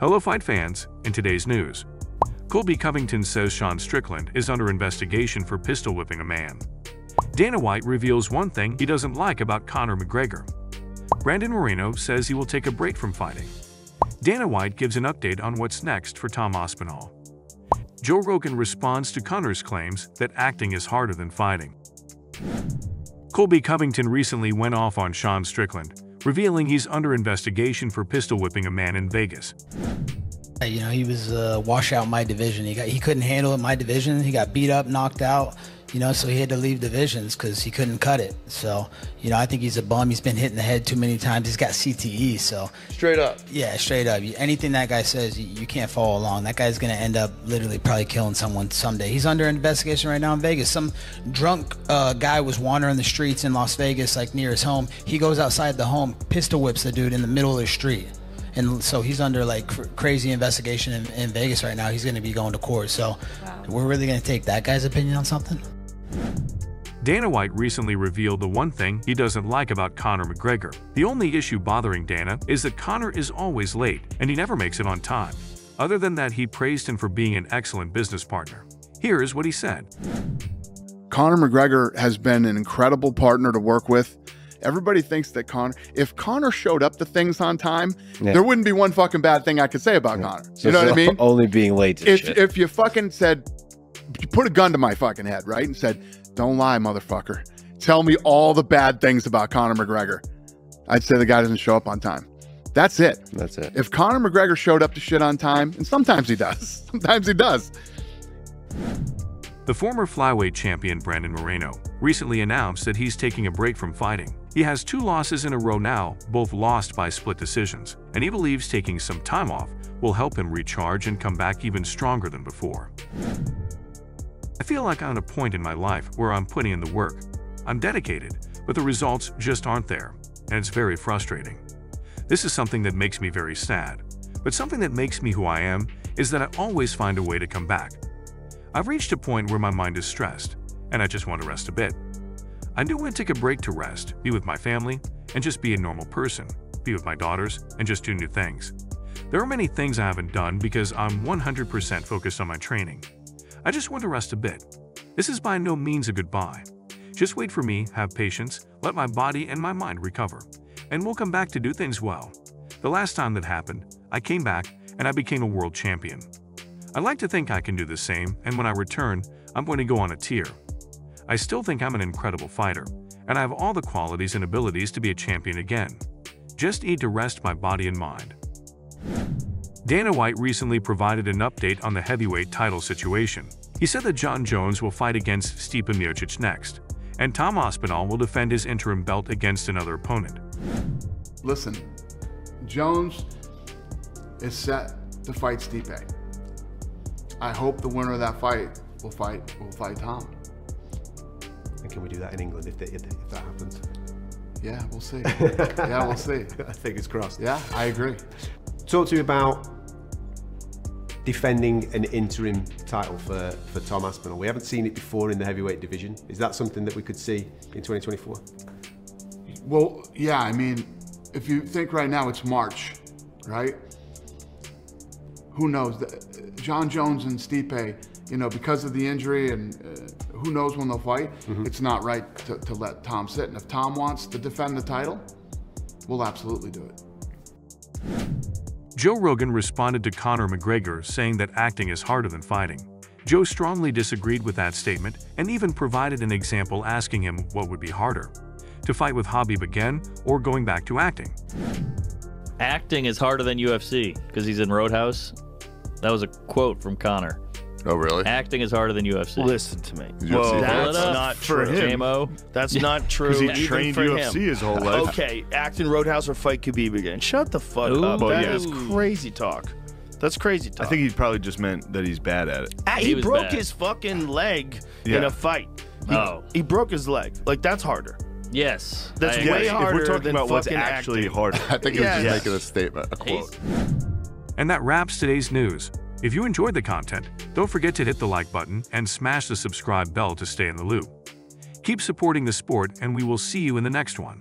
Hello fight fans, in today's news. Colby Covington says Sean Strickland is under investigation for pistol whipping a man. Dana White reveals one thing he doesn't like about Conor McGregor. Brandon Moreno says he will take a break from fighting. Dana White gives an update on what's next for Tom Aspinall. Joe Rogan responds to Conor's claims that acting is harder than fighting. Colby Covington recently went off on Sean Strickland, revealing he's under investigation for pistol whipping a man in Vegas. You know, he was uh, washout my division. He got he couldn't handle it my division. He got beat up, knocked out. You know, so he had to leave divisions because he couldn't cut it. So, you know, I think he's a bum. He's been hit in the head too many times. He's got CTE. So straight up, yeah, straight up. Anything that guy says, you, you can't follow along. That guy's gonna end up literally probably killing someone someday. He's under investigation right now in Vegas. Some drunk uh, guy was wandering the streets in Las Vegas, like near his home. He goes outside the home, pistol whips the dude in the middle of the street and so he's under like cr- crazy investigation in, in, Vegas right now. He's going to be going to court. So wow. we're really going to take that guy's opinion on something. Dana White recently revealed the one thing he doesn't like about Conor McGregor. The only issue bothering Dana is that Conor is always late and he never makes it on time. Other than that, he praised him for being an excellent business partner. Here is what he said. Conor McGregor has been an incredible partner to work with. Everybody thinks that Conor, if Conor showed up to things on time, yeah. there wouldn't be one fucking bad thing I could say about yeah. Conor. So you know what I mean? Only being late. if shit. if you fucking said, you put a gun to my fucking head, right, and said, "Don't lie, motherfucker. Tell me all the bad things about Conor McGregor," I'd say the guy doesn't show up on time. That's it. That's it. If Conor McGregor showed up to shit on time, and sometimes he does, sometimes he does. The former flyweight champion Brandon Moreno recently announced that he's taking a break from fighting. He has two losses in a row now, both lost by split decisions, and he believes taking some time off will help him recharge and come back even stronger than before. I feel like I'm at a point in my life where I'm putting in the work. I'm dedicated, but the results just aren't there, and it's very frustrating. This is something that makes me very sad, but something that makes me who I am is that I always find a way to come back. I've reached a point where my mind is stressed, and I just want to rest a bit. I knew I'd take a break to rest, be with my family, and just be a normal person, be with my daughters, and just do new things. There are many things I haven't done because I'm 100% focused on my training. I just want to rest a bit. This is by no means a goodbye. Just wait for me, have patience, let my body and my mind recover, and we'll come back to do things well. The last time that happened, I came back and I became a world champion. I like to think I can do the same, and when I return, I'm going to go on a tear. I still think I'm an incredible fighter, and I have all the qualities and abilities to be a champion again. Just need to rest my body and mind. Dana White recently provided an update on the heavyweight title situation. He said that Jon Jones will fight against Stipe Miocic next, and Tom Aspinall will defend his interim belt against another opponent. Listen, Jones is set to fight Stipe. I hope the winner of that fight will fight will fight Tom. And can we do that in England if, if, if that happens? Yeah, we'll see. yeah, we'll see. Fingers crossed. Yeah, I agree. Talk to me about defending an interim title for, for Tom Aspinall. We haven't seen it before in the heavyweight division. Is that something that we could see in 2024? Well, yeah, I mean, if you think right now it's March, right? Who knows? Jon Jones and Stipe, you know, because of the injury and uh, who knows when they'll fight, mm-hmm. it's not right to, to let Tom sit. And if Tom wants to defend the title, we'll absolutely do it. Joe Rogan responded to Conor McGregor saying that acting is harder than fighting. Joe strongly disagreed with that statement and even provided an example asking him what would be harder, to fight with Khabib again or going back to acting. Acting is harder than UFC because he's in Roadhouse that was a quote from Conor. Oh, really? Acting is harder than UFC. Listen to me. Well, that's not for true. him. J-Mo. That's not true. Because he trained UFC him. his whole life. Okay, act in Roadhouse or fight Khabib again. Shut the fuck Ooh. up. Well, that yeah. is crazy talk. That's crazy talk. I think he probably just meant that he's bad at it. Ah, he, he broke bad. his fucking leg yeah. in a fight. He, oh. He broke his leg. Like, that's harder. Yes. That's way harder. If we're talking about what's actually acting. harder. I think he was just making a statement, a quote. And that wraps today's news. If you enjoyed the content, don't forget to hit the like button and smash the subscribe bell to stay in the loop. Keep supporting the sport and we will see you in the next one.